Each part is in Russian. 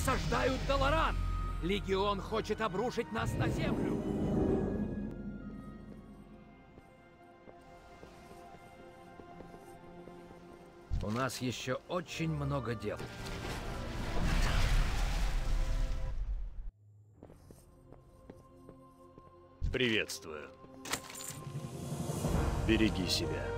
осаждают Долоран! Легион хочет обрушить нас на землю! У нас еще очень много дел. Приветствую. Береги себя.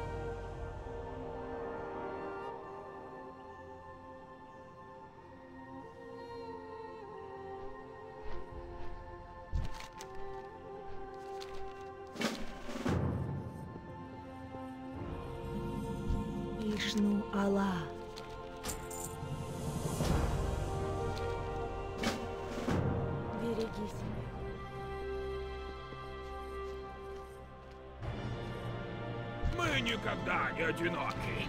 Ишну Алла. Береги себя. Мы никогда не одиноки.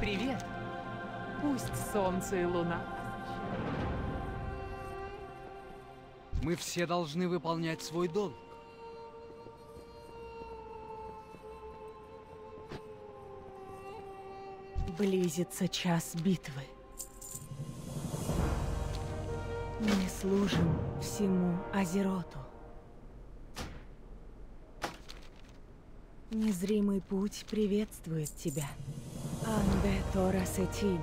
Привет. Пусть солнце и луна. Мы все должны выполнять свой долг. Близится час битвы. Мы служим всему Азероту. Незримый путь приветствует тебя. Анбе Тора Сетинь.